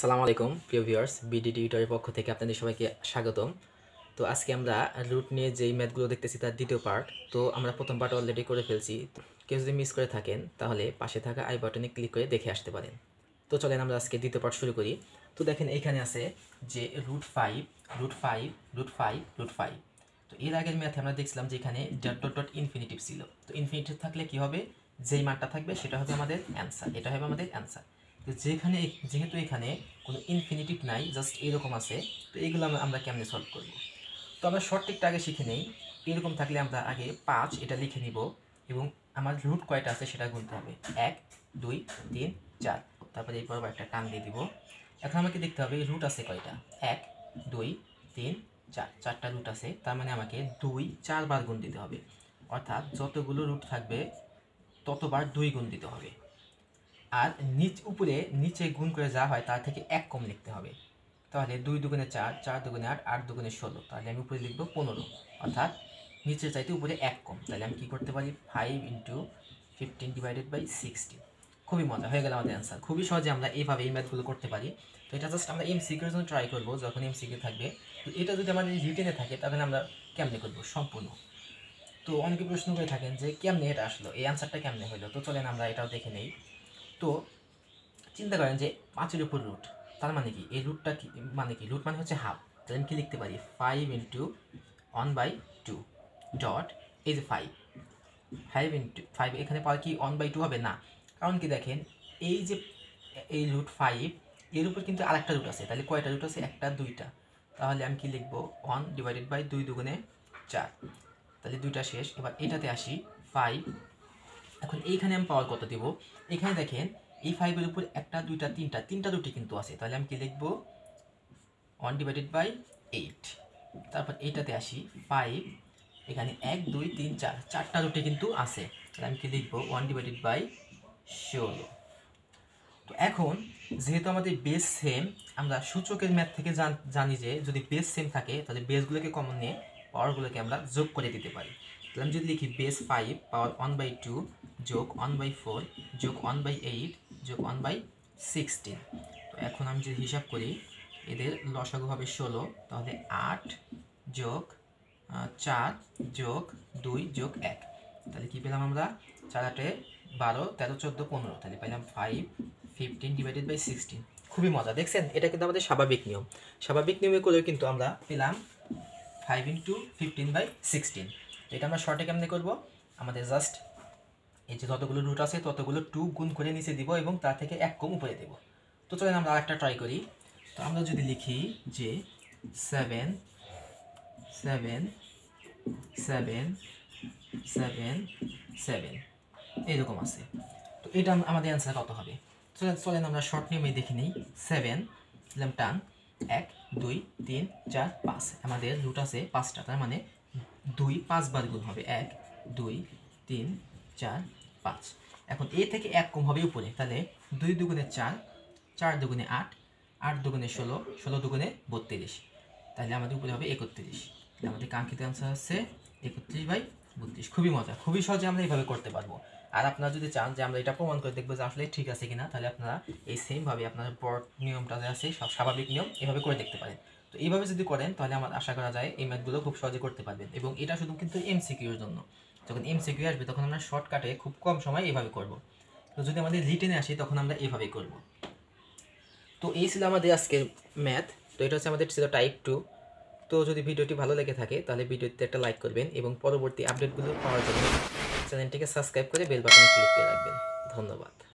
সালাম আলাইকুম, প্রিয় ভিউয়ার্স, বিডি টিউটারের পক্ষ থেকে আপনাদের সবাইকে স্বাগতম। তো আজকে আমরা রুট নিয়ে যেই ম্যাথগুলো দেখতেছি তার দ্বিতীয় পার্ট, তো আমরা প্রথম পার্ট অলরেডি করে ফেলছি। কেউ যদি মিস করে থাকেন, তাহলে পাশে থাকা আই বাটনে ক্লিক করে দেখে আসতে পারেন। তো চলেন আমরা আজকে দ্বিতীয় পার্ট শুরু করি। তো দেখেন এইখানে আছে যে root five root five root five root five তো এর আগের ম্যাথে আমরা দেখছিলাম যে এখানে ডট ডট ডট ইনফিনিটিভ ছিল। তো ইনফিনিটিভ থাকলে কি হবে? যেই মানটা থাকবে, সেটা হবে আমাদের অ্যান্সার এটা হবে আমাদের অ্যান্সার তো যেখানে যেহেতু এখানে কোনো ইনফিনিটিভ নাই জাস্ট এরকম আছে, তো এইগুলো আমরা কেমনে সলভ করব? তো আমরা শর্ট আগে শিখে নেই, এরকম থাকলে আমরা আগে পাঁচ এটা লিখে নিব এবং আমার রুট কয়টা আছে সেটা গুনতে হবে। এক, দুই, তিন, চার। তারপরে এই পর্ব একটা টান দিয়ে দিব। এখন আমাকে দেখতে হবে রুট আছে কয়টা? এক, দুই, তিন, চার। চারটা রুট আছে, তার মানে আমাকে দুই, চারবার গুণ দিতে হবে। অর্থাৎ যতগুলো রুট থাকবে, ততবার দুই গুণ দিতে হবে। আর নিচ উপরে নিচে গুণ করে যা হয় তার থেকে এক কম লিখতে হবে। তাহলে দুই দুগুণে চার চার দুগুণে আট আট দুগুণে ষোলো। তাহলে আমি উপরে লিখব পনেরো। অর্থাৎ নিচে চাইতে উপরে এক কম। তাহলে আমি কী করতে পারি? Five into fifteen divided by sixteen খুবই মজা, হয়ে গেল আমাদের অ্যান্সার খুবই সহজে আমরা এইভাবে এই ম্যাথগুলো করতে পারি। তো এটা জাস্ট আমরা এম সিকের জন্য ট্রাই করব যখন এম সিকে থাকবে। তো এটা যদি আমাদের রিটেনে থাকে, তাহলে আমরা কেমনে করব? সম্পূর্ণ। তো অনেকে প্রশ্ন করে থাকেন যে কেমনে এটা আসলো? এই অ্যান্সারটা কেমনে হলো? তো চলেন আমরা এটাও দেখে নেই। তো চিন্তা করেন যে পাঁচের উপর রুট তার মানে কি? এই রুটটা কি মানে কি? রুট মানে হচ্ছে হাফ তাহলে আমি কি লিখতে পারি? Five into one by two dot এই যে ফাইভ ফাইভ ইন্টু ফাইভ এখানে পাওয়ার কি ওয়ান বাই টু হবে? না। কারণ কি দেখেন, এই যে এই রুট ফাইভ এর উপর কিন্তু আরেকটা রুট আছে। তাহলে কয়টা রুট আছে? একটা, দুইটা। তাহলে আমি কি লিখব? ওয়ান ডিভাইডেড বাই দুই দুগুণে চার। তাহলে দুইটা শেষ। এবার এটাতে আসি ফাইভ এখন এইখানে আমি পাওয়ার কত দেব? এখানে দেখেন, এই ফাইভের উপর একটা, দুইটা, তিনটা তিনটা রুটি কিন্তু আছে। তাহলে আমি কি লিখব? ওয়ান ডিভাইডেড বাই এইট তারপর এইটাতে আসি ফাইভ এখানে এক, দুই, তিন, চার, চারটা রুটি কিন্তু আছে। তাহলে আমি কি লিখব? ওয়ান ডিভাইডেড বাই ষোলো। তো এখন, যেহেতু আমাদের বেস সেম আমরা সূচকের ম্যাথ থেকে জানি যে যদি বেস সেম থাকে, তাহলে বেসগুলোকে কমন নিয়ে পাওয়ারগুলোকে আমরা যোগ করে দিতে পারি। তাহলে আমি যদি লিখি base five power one by two যোগ ওয়ান বাই ফোর যোগ ওয়ান বাই এইট যোগ ওয়ান বাই সিক্সটিন তো এখন আমি যদি হিসাব করি, এদের লসাগু হবে ষোলো, তাহলে আট যোগ চার যোগ দুই যোগ এক। তাহলে কী পেলাম আমরা? চার আটে বারো, তেরো, চোদ্দ, পনেরো। তাহলে পেলাম five fifteen divided by sixteen খুবই মজা। দেখছেন? এটা কিন্তু আমাদের স্বাভাবিক নিয়ম। স্বাভাবিক নিয়মে করেও কিন্তু আমরা পেলাম five into fifteen by sixteen এটা আমরা শর্টে কেমনে করব? আমাদের জাস্ট এই যে যতগুলো রুট আছে, ততগুলো টু গুণ করে নিচে দিব এবং তার থেকে এক কম উপরে দেব। তো চলেন আমরা আরেকটা ট্রাই করি। তো আমরা যদি লিখি যে seven seven seven seven seven এইরকম আছে। তো এটা আম- আমাদের অ্যান্সার কত হবে? চলেন চলেন আমরা শর্ট নিয়মে দেখে নিই। সেভেন দিলাম টান, এক, দুই, তিন, চার, পাঁচ। আমাদের রুট আছে পাঁচটা, তার মানে দুই পাঁচবার গুণ হবে এক, দুই, তিন, চার, পাঁচ। এখন এ থেকে এক কম হবে উপরে, তাহলে দুই দুগুণে চার চার দুগুণে আট আট দুগুণে ষোলো ষোলো দুগুণে বত্রিশ। তাহলে আমাদের উপরে হবে একত্রিশ। আমাদের কাঙ্ক্ষিত অ্যান্সার হচ্ছে একত্রিশ বাই বত্রিশ। খুবই মজা, খুবই সহজে আমরা এইভাবে করতে পারব। আর আপনারা যদি চান যে আমরা এটা প্রমাণ করে দেখব যে আসলে ঠিক আছে কিনা, তাহলে আপনারা এই সেমভাবে আপনার বড় নিয়মটা যে আছে, সব স্বাভাবিক নিয়ম এভাবে করে দেখতে পারেন। তো এইভাবে যদি করেন, তাহলে আমার আশা করা যায় এই ম্যাথগুলো খুব সহজে করতে পারবেন। এবং এটা শুধু কিন্তু এমসিকিউর জন্য। যখন এমসিকিউ আসবে, তখন আমরা শর্টকাটে খুব কম সময় এইভাবে করব। তো যদি আমাদের রিটেনে আসে, তখন আমরা এইভাবেই করব। তো এই ছিল আমাদের আজকের ম্যাথ তো এটা হচ্ছে আমাদের ছিল টাইপ টু তো যদি ভিডিওটি ভালো লেগে থাকে, তাহলে ভিডিওতে একটা লাইক করবেন এবং পরবর্তী আপডেটগুলো পাওয়ার জন্য চ্যানেলটিকে সাবস্ক্রাইব করে বেল বাটনে ক্লিক করে রাখবেন। ধন্যবাদ।